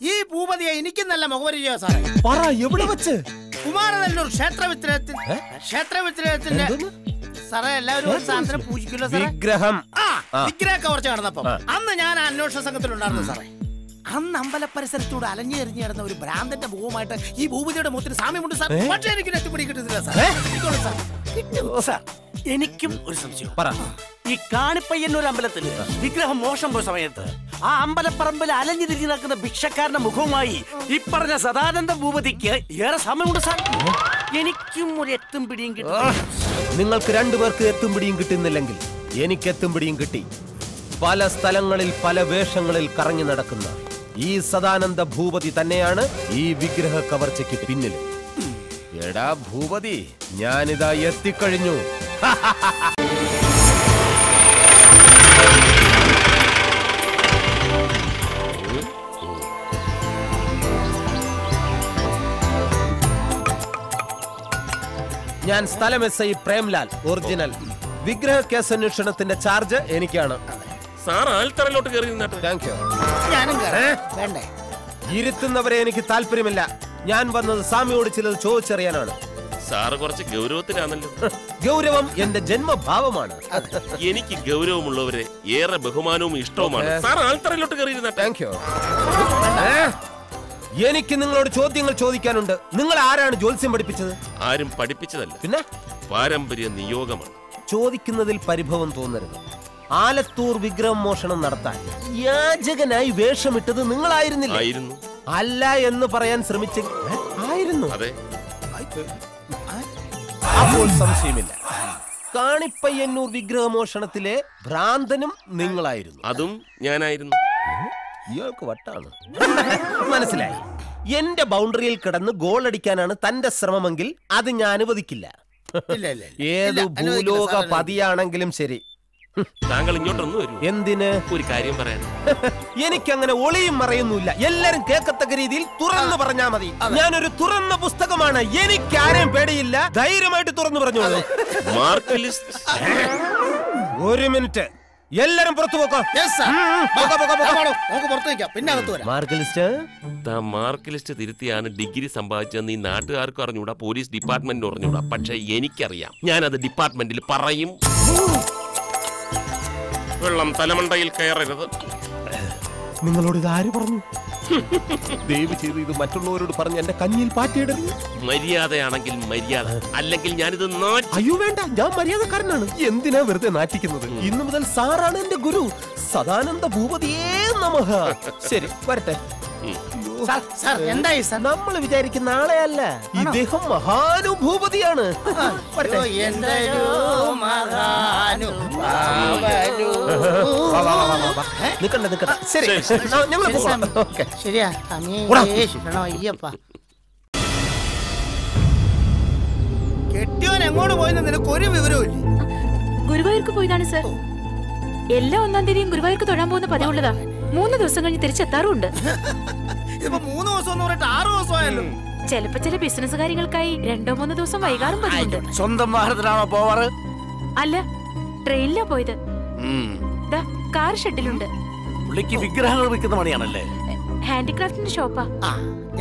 ഈ ഭൂപതിയെ എനിക്കും നല്ല മുഖപരിചയ സാറേ. പറ എവിടെ വെച്ച്? കുമാരനല്ലൂർ ക്ഷേത്ര വിഗ്രഹത്തിൽ ക്ഷേത്ര വിഗ്രഹത്തിന്റെ സാറേ എല്ലാവരും ഒരു സാധനം പൂജിക്കല്ലോ സാറേ? വിഗ്രഹം. ആ. വിഗ്രഹ കവർച്ച നടന്നപ്പോ അന്ന് ഞാൻ അന്വേഷണ സംഘത്തിലുണ്ടായിരുന്നു സാറേ. അന്ന് അമ്പല പരിസരത്തൂടെ അലഞ്ഞു എറിഞ്ഞു കിടന്ന ഒരു ഭ്രാന്തന്റെ മുഖമായിട്ട് ഈ ഭൂപതിയുടെ മുഖത്തിന് സാമ്യമുണ്ട് സാർ. പക്ഷേ എനിക്ക് എത്തിപ്പിടി കിട്ടുന്നില്ല സാർ. കിട്ടും സാർ. എനിക്കും ഒരു സംശയം പറ. ഈ കാണിപ്പയ്യന്നൂർ അമ്പലത്തിൽ വിഗ്രഹം മോശം പോയ സമയത്ത് ആ അമ്പലപ്പറമ്പിൽ അലഞ്ഞു തിരിഞ്ഞു നടക്കുന്ന ഭിക്ഷക്കാരന്റെ മുഖവുമായി ഈ പറഞ്ഞ സദാനന്ദ ഭൂപതിക്ക് ഏറെ സമയമുണ്ട് സാർ. എനിക്കും ഒരു എത്തും പിടിയും കിട്ടും. നിങ്ങൾക്ക് രണ്ടുപേർക്ക് എത്തും പിടിയും കിട്ടുന്നില്ലെങ്കിൽ എനിക്ക് എത്തും പിടിയും കിട്ടി. പല സ്ഥലങ്ങളിൽ പല വേഷങ്ങളിൽ കറങ്ങി നടക്കുന്ന ഈ സദാനന്ദ ഭൂപതി തന്നെയാണ് ഈ വിഗ്രഹ കവർച്ചയ്ക്ക് പിന്നിൽ. എടാ ഭൂപതി ഞാനിതാ എത്തിക്കഴിഞ്ഞു. ഞാൻ സ്ഥലം എസ് ഐ പ്രേംലാൽ ഒറിജിനൽ. വിഗ്രഹ കേസ് അന്വേഷണത്തിന്റെ ചാർജ് എനിക്കാണ്. സാർ ആൽത്തറയിലോട്ട് കയറി നിന്നിട്ട്. താങ്ക് യു ഞാനും കയറാം. ഇരുത്തുന്നവരെ എനിക്ക് താല്പര്യമില്ല. ഞാൻ വന്നത് സ്വാമിയോട് ചിലത് ചോദിച്ചറിയാനാണ്. സാറ് കുറച്ച് ഗൗരവത്തിലാണല്ലോ. ഗൗരവം എന്റെ ജന്മഭാവമാണ്. എനിക്ക് ഗൗരവമുള്ളവരെ ഏറെ ബഹുമാനവും ഇഷ്ടവുമാണ്. സാർ ആൽത്തറയിലോട്ട് കയറി നിന്നിട്ട്. താങ്ക് യു എനിക്ക് നിങ്ങളോട് ചോദ്യങ്ങൾ ചോദിക്കാനുണ്ട്. നിങ്ങൾ ആരാണ് ജ്യോത്സ്യം പഠിപ്പിച്ചത്? ആരും പഠിപ്പിച്ചതല്ല. പിന്നെ? പാരമ്പര്യ നിയോഗമാണ്. ചോദിക്കുന്നതിൽ പരിഭവം തോന്നരുത്. ആലത്തൂർ വിഗ്രഹം മോഷണം നടത്താൻ യാചകനായി വേഷമിട്ടത് നിങ്ങളായിരുന്നില്ല? ആയിരുന്നു. അല്ല എന്ന് പറയാൻ ശ്രമിച്ച ആയിരുന്നു. അതെ. അപ്പോൾ സംശയമില്ല. കാണിപ്പയ്യന്നൂർ വിഗ്രഹമോഷണത്തിലെ ഭ്രാന്തനും നിങ്ങളായിരുന്നു. അതും ഞാനായിരുന്നു. ഇയാൾക്ക് വട്ടാണ് മനസ്സിലായി. എന്റെ ബൗണ്ടറിയിൽ കിടന്ന് ഗോൾ അടിക്കാനാണ് തന്റെ ശ്രമമെങ്കിൽ അത് ഞാൻ അനുവദിക്കില്ല. ഇല്ല ഇല്ല ഇല്ല. ഏത് ഭൂലോക. പതിയാണെങ്കിലും ശരി. താങ്കൾ ഇങ്ങോട്ടൊന്നും വരൂ. എന്തിന്? ഒരു കാര്യം പറയാൻ എനിക്കങ്ങനെ ഒളിയും മറയൊന്നുമില്ല. എല്ലാരും കേൾക്കത്തക്ക രീതിയിൽ തുറന്നു പറഞ്ഞാ മതി. ഞാനൊരു തുറന്ന പുസ്തകമാണ്. എനിക്ക് ആരെയും പേടിയില്ല. ധൈര്യമായിട്ട് തുറന്നു പറഞ്ഞോളൂ. മാർക്ക് ലിസ്റ്റ് ഒരു മിനിറ്റ്. എല്ലാരും പുറത്തു പോക്കോ. മാർക്ക് ലിസ്റ്റ് താ മാർക്ക് ലിസ്റ്റ് തിരുത്തിയാണ് ഡിഗ്രി സമ്പാദിച്ചതെന്ന് ഈ നാട്ടുകാർക്ക് അറിഞ്ഞൂടാ പോലീസ് ഡിപ്പാർട്ട്മെന്റിന് അറിഞ്ഞൂടാ പക്ഷെ എനിക്കറിയാം ഞാൻ അത് ഡിപ്പാർട്ട്മെന്റിൽ പറയും. വെള്ളം തലമണ്ടയിൽ കയറരുത്. നിങ്ങളോട് ഇത് ആര് പറഞ്ഞു? ദയവ് ചെയ്ത് ഇത് മറ്റുള്ളവരോട് പറഞ്ഞ് എന്റെ കഞ്ഞിയിൽ പാറ്റിയിടരുത്. മര്യാദയാണെങ്കിൽ മര്യാദ അല്ലെങ്കിൽ ഞാനിത് അയ്യോ വേണ്ട. ഞാൻ മര്യാദക്കാരനാണ്. എന്തിനാ വെറുതെ നാറ്റിക്കുന്നത്? ഇന്നു മുതൽ സാറാണ് എന്റെ ഗുരു. സദാനന്ദ ഭൂപതിയേ നമഹ. ശരി വരട്ടെ. എന്തായി സാർ? നമ്മൾ വിചാരിക്കുന്ന ആളെയല്ല. ഇദ്ദേഹം മഹാനുഭൂപതിയാണ്. നിക്കണ്ട നിക്കണ്ട. ശരി. ഞങ്ങൾ ശരിയാ അയ്യപ്പ. കെട്ടിയോൻ എങ്ങോട്ട് പോയെന്ന് നിനക്ക് ഒരു വിവരവും ഗുരുവായൂർക്ക് പോയതാണ് സർ. എല്ലാ ഒന്നാം തീയതിയും ഗുരുവായൂർക്ക് തൊഴാൻ പോകുന്ന പതിവുള്ളതാ. മൂന്ന് ദിവസം കഴിഞ്ഞ് തിരിച്ചെത്താറുണ്ട് ഇതിപ്പോ മൂന്ന് ദിവസം എന്ന് പറഞ്ഞിട്ട് ആറ് ദിവസമായല്ലോ. ചിലപ്പോ ചില ബിസിനസ് കാര്യങ്ങൾക്കായി രണ്ടോ മൂന്നോ ദിവസം വൈകാറും പതിവുണ്ട്. സ്വന്തം വാഹനത്തിലാണോ പോവാറ്? അല്ല ട്രെയിനിലാ പോയത്. ദാ കാർ ഷെഡിലുണ്ട് പുള്ളിക്ക് വിഗ്രഹങ്ങൾ വിൽക്കുന്ന പണിയാണല്ലേ? ഹാൻഡിക്രാഫ്റ്റിന്റെ ഷോപ്പാ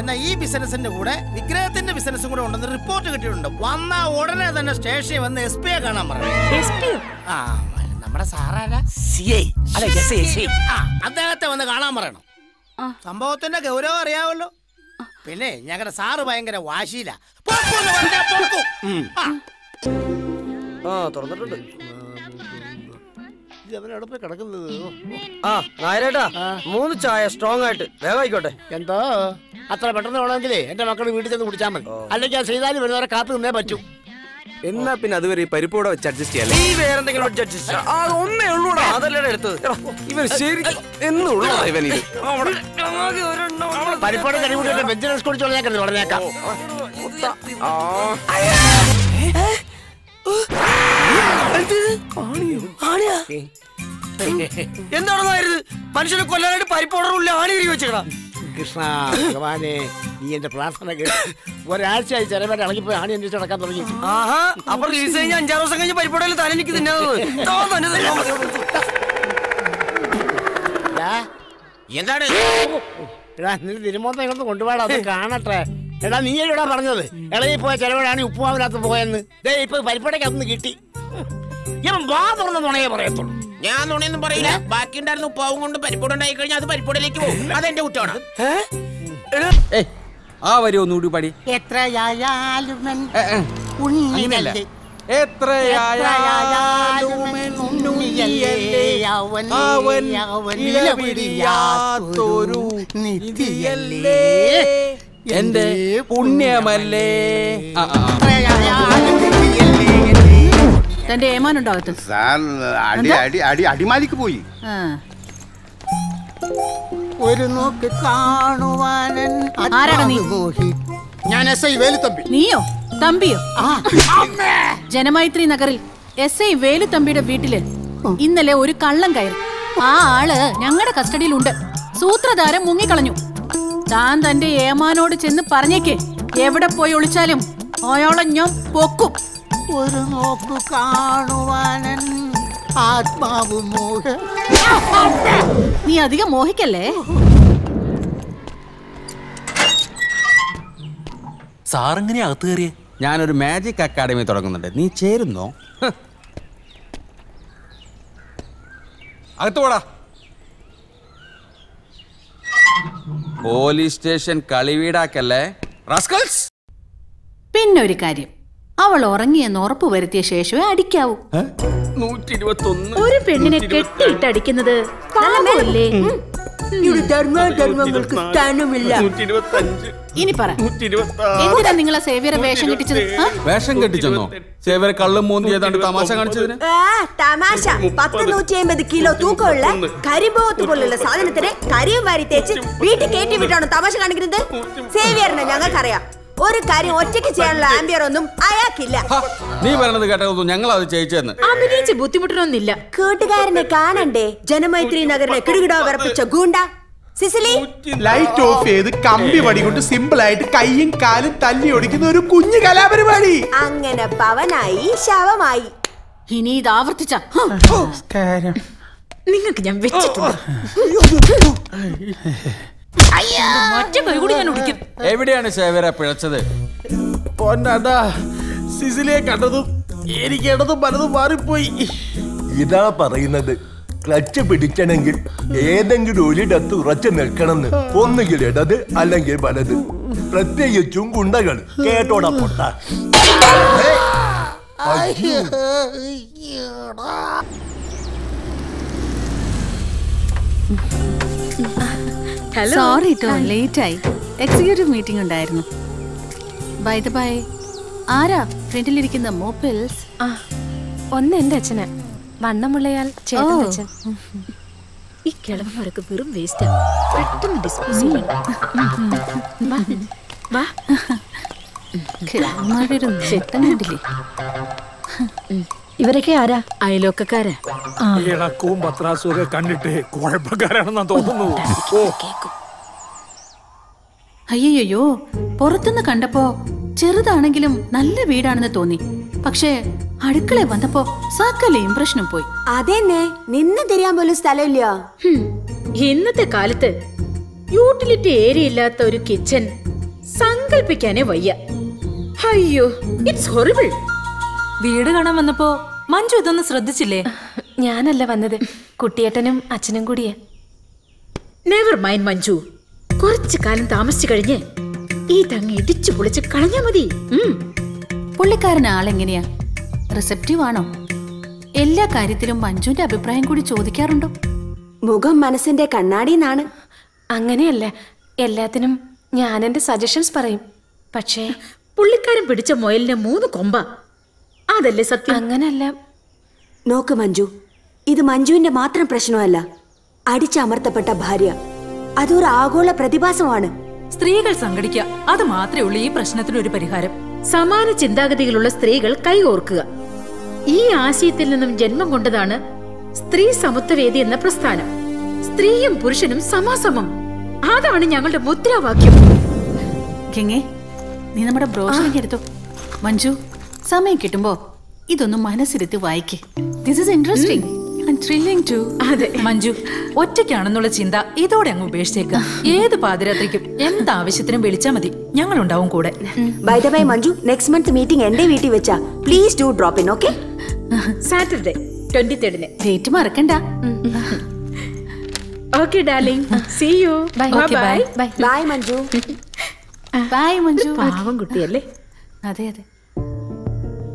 എന്നാ ഈ ബിസിനസിന്റെ കൂടെ വിഗ്രഹത്തിന്റെ ബിസിനസ്സും കൂടെ ഉണ്ടെന്ന് റിപ്പോർട്ട് കിട്ടിയിട്ടുണ്ട്. വന്നാ ഉടനെ തന്നെ സ്റ്റേഷനിൽ വന്ന് എസ് പിയെ കാണാൻ പറഞ്ഞു നമ്മുടെ സാറാരാ? സി ഐ അല്ല എസ് ആ അദ്ദേഹത്തെ വന്ന് കാണാൻ പറയണം. സംഭവത്തിന്റെ ഗൗരവം അറിയാവല്ലോ. പിന്നെ ഞങ്ങളുടെ സാറ് ഭയങ്കര വാശിയില്ല. ആ. ആ തുറന്നിട്ടുണ്ട്. ഇത് അവനെവിടെ പോയി കിടക്കുന്നത്? ആ നായരേട്ടാ മൂന്ന് ചായ സ്ട്രോങ് ആയിട്ട്. വേഗം ആയിക്കോട്ടെ. എന്തോ? അത്ര പെട്ടെന്ന് വേണമെങ്കിലേ എന്റെ മക്കൾ വീട്ടിൽ ചെന്ന് കുടിച്ചാൽ മതി. അല്ലെങ്കിൽ ആ ശ്രീതാലി വരുന്നവരെ കാത്തു നിന്നേ പറ്റൂ. എന്നാ പിന്നെ അതുവരെ പരിപ്പോടെ വെച്ച് അഡ്ജസ്റ്റ് ചെയ്യാം ഈ വേറെ എന്തെങ്കിലും അഡ്ജസ്റ്റ് ചെയ്യ്. ആ ഒന്നേ ഉള്ളൂടാ. അതല്ലേ എടുത്തത്. എടാ, ഇവൻ ശരിക്കും എന്നുള്ളതാ ഇവൻ ഇത്. പരിപ്പോടെ കഴിവിട്ട് ബെഞ്ചിനസ് കുടിച്ച് പറഞ്ഞേക്കരുത് പറഞ്ഞേക്കാം. ആ. എന്താണ് നായരുത് മനുഷ്യനെ കൊല്ലാനായിട്ട് പരിപ്പോടറില്ല ആണി തിരികെ വെച്ചേക്കടാ കൃഷ്ണ ഭഗവാനെ. നീ എന്റെ പ്രാർത്ഥന കേട്ടു ഒരാഴ്ചയായി ചിലവരെ ഇളകിപ്പോയി ആണി അന്വേഷിച്ച് നടക്കാൻ തുടങ്ങി. ആഹാ അപ്പൊ റിലീസ് കഴിഞ്ഞ അഞ്ചാറ് ദിവസം കഴിഞ്ഞ് പരിപാടിയിൽ തല എനിക്ക് തിന്നാന്നത് എന്താണ്? എടാ നീ തിരുമോത്തം ഇങ്ങോട്ട് കൊണ്ടുപോടാ അത് കാണട്ടെ. എടാ നീ എടാ പറഞ്ഞത്? ഇളകി പോയ ചെലവിടാണ് ഉപ്പുമാവിനകത്ത് പോയെന്ന്. ദേ ഇപ്പൊ പരിപ്പടയ്ക്കകത്ത് കിട്ടി. ഇവൻ വാ തുറന്ന നുണയെ പറയത്തുള്ളൂ. ഞാൻ നുണയൊന്നും പറയില്ല. ബാക്കി ഉണ്ടായിരുന്ന ഉപ്പാവും കൊണ്ട് പരിപ്പൂടുണ്ടായി കഴിഞ്ഞാൽ അത് പരിപ്പൂടിലേക്ക് പോകും. അതെന്റെ കുറ്റമാണ്. ആ വരി ഒന്നുകൂടി പാടി. എത്രയായാലും. എത്രയായാലും നിധിയല്ലേ? എന്റെ പുണ്യമല്ലേ. തന്റെ ഏമാനുണ്ടോ അടി അടി അടി അടിമാലിക്ക് പോയി. ആ. ഒരു നോക്ക് കാണുവാനൻ നീ? ഞാൻ എസ് ഐ വേലുത്തമ്പി. നീയോ? തമ്പിയോ? ജനമൈത്രി നഗറിൽ എസ് ഐ വേലുത്തമ്പിയുടെ വീട്ടിൽ ഇന്നലെ ഒരു കള്ളം കയറി. ആ ആൾ ഞങ്ങളുടെ കസ്റ്റഡിയിലുണ്ട്. സൂത്രധാരം മുങ്ങിക്കളഞ്ഞു. താൻ തന്റെ ഏമാനോട് ചെന്ന് പറഞ്ഞേക്ക്. എവിടെ പോയി ഒളിച്ചാലും അയാളെ ഞാൻ പൊക്കും. ഒരു നോക്ക് കാണുവാനൻ ആത്മാവ് മോഹ നീ അധികം മോഹിക്കല്ലേ? സാറെങ്ങനെ അകത്ത് കയറിയേ? ഞാനൊരു മാജിക് അക്കാഡമി തുടങ്ങുന്നുണ്ട്. നീ ചേരുന്നോ. അകത്ത് പോടാ. പോലീസ് സ്റ്റേഷൻ കളിവീടാക്കല്ലേ റാസ്കൽസ്! പിന്നെ ഒരു കാര്യം. അവൾ ഉറങ്ങിയെന്ന് ഉറപ്പ് വരുത്തിയ ശേഷമേ അടിക്കാവൂ. ഒരു പെണ്ണിനെ കെട്ടിയിട്ട് അടിക്കുന്നത് പാപമല്ലേ ധർമ്മങ്ങൾക്ക് സ്ഥാനമില്ല. ഇനി പറ. എന്തിനാ നിങ്ങളെ സേവ്യരെ വേഷം കെട്ടിച്ചത്? വേഷം കെട്ടിച്ചെന്നോ? സേവ്യരെ കള്ളും മോന്തി ഏതാണ്ട് തമാശ കാണിച്ചതിന്? തമാശ. പത്ത് നൂറ്റി അമ്പത് കിലോ തൂക്കമുള്ള കരിമ്പോത്ത് പോലുള്ള സാധനത്തിന് കരിയും വാരി തേച്ച് വീട്ടിൽ കയറ്റി വിട്ടാണോ തമാശ കാണിക്കുന്നത്? സേവിയറിനെ ഞങ്ങൾക്കറിയാം. ഒരു കാര്യം ഒറ്റയ്ക്ക് ചെയ്യാനുള്ള ആംബിയർ ഒന്നും അയാൾക്കില്ല. നീ പറയണത് കേട്ടതൊന്നും ഞങ്ങൾ അത് ചെയ്യിച്ചെന്ന്. അഭിനയിച്ച് ബുദ്ധിമുട്ടണമെന്നില്ല കൂട്ടുകാരനെ കാണണ്ടേ? ജനമൈത്രി നഗറിനെ കിടുകിടോ വിറപ്പിച്ച ഗൂണ്ട. സിസിലി? ലൈറ്റ് ഓഫ് ചെയ്ത് കമ്പി വടി കൊണ്ട് സിമ്പിൾ ആയിട്ട് കൈയും കാലും തല്ലി ഒടിക്കുന്ന ഒരു കുഞ്ഞു കലാപരിപാടി. അങ്ങനെ പവനായി ശവമായി. ഇനി ഇത് ആവർത്തിച്ച. നിങ്ങൾക്ക് ഞാൻ വെച്ചിട്ടുണ്ട്. മറ്റേ കൈ കൂടി ഞാൻ ഒടിക്കും എവിടെയാണ് സേവര പിഴച്ചത്? പൊന്നടാ സിസിലിയെ കണ്ടതും എനിക്ക് ഇടതും പലതും മാറിപ്പോയി. ഇതാ പറയുന്നത്. ക്ലച്ച് പിടിക്കണമെങ്കിൽ ഏതെങ്കിലും ഒരിടത്ത് ഉറച്ചു നിൽക്കണമെന്ന്. ഒന്നുകിൽ ഇടത് അല്ലെങ്കിൽ വലത്. പ്രത്യേകിച്ചും ഗുണ്ടകൾ. കേട്ടോടാ പൊട്ട. ഹലോ സോറി കേട്ടോ ലേറ്റ് ആയി. എക്സിക്യൂട്ടീവ് മീറ്റിംഗ് ഉണ്ടായിരുന്നു. ബൈ ദ ബൈ ആരാ ഫ്രണ്ടിലിരിക്കുന്ന മോപ്പിൾസ്? ആ ഒന്ന് എന്റെ അച്ഛന്. വണ്ണമുള്ളയാൾ ചേട്ടൻ ഈ കിളവന്മാരൊക്കെ വെറും വേസ്റ്റാ പെട്ടെന്ന് ഡിസ്പോസ് ചെയ്യണം വാ, കിളവന്മാരുടെ ഒരു ചെത്തം കണ്ടില്ലേ? ഇവരൊക്കെ ആരാ? അയലോക്കക്കാരാ ഇളക്കവും പത്രാസും ഒക്കെ കണ്ടിട്ട് കുഴപ്പക്കാരാണെന്നാ തോന്നുന്നു. ഓ. അയ്യോ പുറത്തുനിന്ന് കണ്ടപ്പോ ചെറുതാണെങ്കിലും നല്ല വീടാണെന്ന് തോന്നി. പക്ഷേ അടുക്കള വന്നപ്പോ സകല ഇംപ്രഷനും പോയി. അതെന്നെ നിന്ന് തിരിയാൻ പോലും സ്ഥലമില്ല ഇന്നത്തെ കാലത്ത് യൂട്ടിലിറ്റി ഏരിയ ഇല്ലാത്ത ഒരു കിച്ചൻ സങ്കല്പിക്കാനേ വയ്യ. അയ്യോ ഇറ്റ്സ് ഹൊറിബിൾ വീട് കാണാൻ വന്നപ്പോ മഞ്ജു ഇതൊന്നും ശ്രദ്ധിച്ചില്ലേ? ഞാനല്ല വന്നത്. കുട്ടിയേട്ടനും അച്ഛനും കൂടിയേ. Never mind Manju. കുറച്ചു കാലം താമസിച്ചു കഴിഞ്ഞ് ഈ തങ്ങ ഇടിച്ചു പൊളിച്ച് കളഞ്ഞാ മതി. ഉം. പുള്ളിക്കാരൻ ആളെങ്ങനെയാ? റിസപ്റ്റീവ് ആണോ? എല്ലാ കാര്യത്തിലും മഞ്ജുവിന്റെ അഭിപ്രായം കൂടി ചോദിക്കാറുണ്ടോ? മുഖം മനസ്സിന്റെ കണ്ണാടിന്നാണ് അങ്ങനെയല്ല. എല്ലാത്തിനും ഞാൻ എന്റെ സജഷൻസ് പറയും. പക്ഷേ പുള്ളിക്കാരൻ പിടിച്ച മൊയലിന് മൂന്ന് കൊമ്പ അതല്ലേ സത്യം? അങ്ങനല്ല. നോക്ക് മഞ്ജു ഇത് മഞ്ജുവിന്റെ മാത്രം പ്രശ്നമല്ല. അടിച്ചമർത്തപ്പെട്ട ഭാര്യ. അതൊരു ആഗോള പ്രതിഭാസമാണ്. സ്ത്രീകൾ സംഘടിക്കുക അത് മാത്രമേ ഉള്ളൂ ഈ പ്രശ്നത്തിന് ഒരു പരിഹാരം. സമാന ചിന്താഗതികളുള്ള സ്ത്രീകൾ കൈകോർക്കുക. ഈ ആശയത്തിൽ നിന്നും ജന്മം കൊണ്ടതാണ് സ്ത്രീ സമത്വവേദി എന്ന പ്രസ്ഥാനം. സ്ത്രീയും പുരുഷനും സമാസമം. അതാണ് ഞങ്ങളുടെ മുദ്രാവാക്യം. ഗംഗേ നീ നമ്മുടെ ബ്രോഷറിങ് എടുത്തോ മഞ്ജു സമയം കിട്ടുമ്പോ ഇതൊന്ന് മനസ്സിരുത്തി വായിക്കേ. This is interesting thrilling too അതെ. മഞ്ജു ഒറ്റയ്ക്കാണെന്നുള്ള ചിന്ത ഇതോടെ അങ്ങ് ഉപേക്ഷിച്ചേക്ക. ഏത് പാതിരാത്രിക്കും എന്താവശ്യത്തിനും വിളിച്ചാ മതി. ഞങ്ങൾ ഉണ്ടാവും കൂടെ by the by Manju next month meeting എന്റെ വീട്ടിൽ വെച്ചാ. Please do drop in okay Saturday twenty തേർഡിന് date മറക്കണ്ട. Okay darling see you bye bye bye. Bye Manju. Bye Manju. പാവം കുട്ടിയല്ലേ? അതെ അതെ.